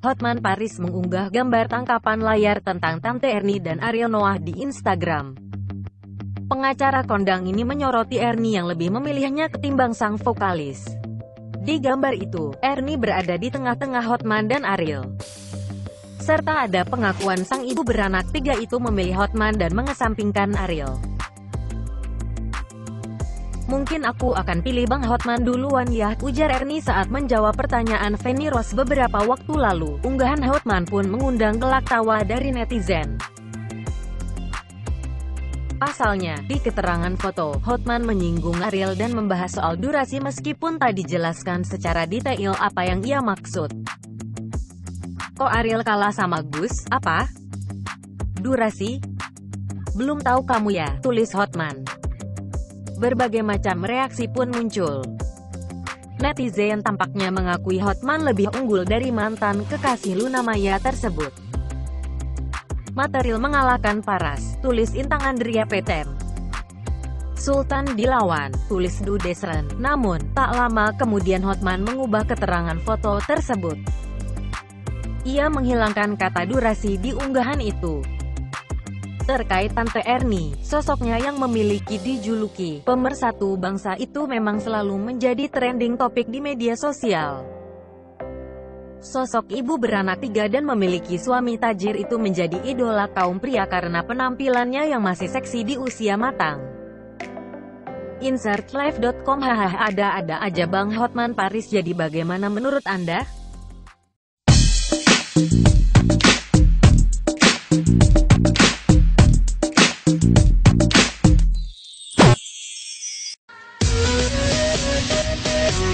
Hotman Paris mengunggah gambar tangkapan layar tentang Tante Ernie dan Ariel Noah di Instagram. Pengacara kondang ini menyoroti Ernie yang lebih memilihnya ketimbang sang vokalis. Di gambar itu, Ernie berada di tengah-tengah Hotman dan Ariel. Serta ada pengakuan sang ibu beranak tiga itu memilih Hotman dan mengesampingkan Ariel. Mungkin aku akan pilih Bang Hotman duluan ya, ujar Ernie saat menjawab pertanyaan Fanny Rose beberapa waktu lalu. Unggahan Hotman pun mengundang gelak tawa dari netizen. Pasalnya, di keterangan foto, Hotman menyinggung Ariel dan membahas soal durasi meskipun tak dijelaskan secara detail apa yang ia maksud. Kok Ariel kalah sama Gus? Apa? Durasi? Belum tahu kamu ya, tulis Hotman. Berbagai macam reaksi pun muncul. Netizen tampaknya mengakui Hotman lebih unggul dari mantan kekasih Luna Maya tersebut. Material mengalahkan Paras, tulis Intang Andrea Petem. Sultan dilawan, tulis Dudesren. Namun, tak lama kemudian Hotman mengubah keterangan foto tersebut. Ia menghilangkan kata durasi di unggahan itu terkait Tante Ernie, sosoknya yang memiliki dijuluki pemersatu bangsa itu memang selalu menjadi trending topik di media sosial. Sosok ibu beranak tiga dan memiliki suami tajir itu menjadi idola kaum pria karena penampilannya yang masih seksi di usia matang. Insert live.com Hahaha ada-ada aja Bang Hotman Paris jadi bagaimana menurut Anda?